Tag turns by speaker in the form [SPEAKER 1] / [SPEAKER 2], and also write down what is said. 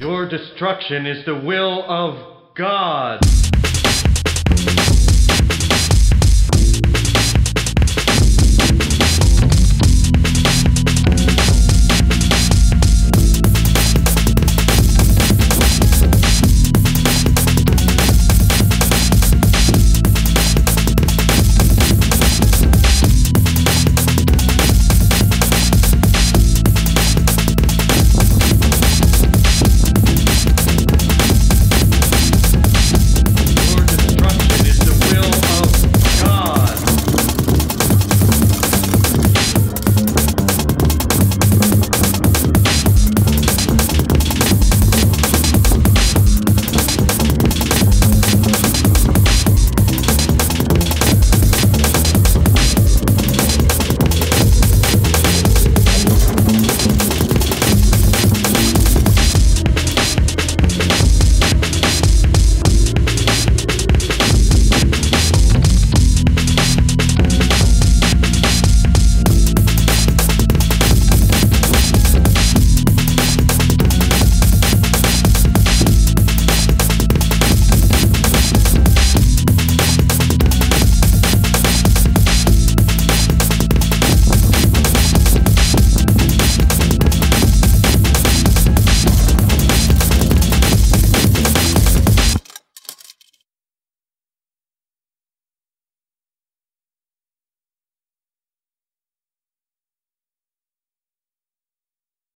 [SPEAKER 1] Your destruction is the will of God.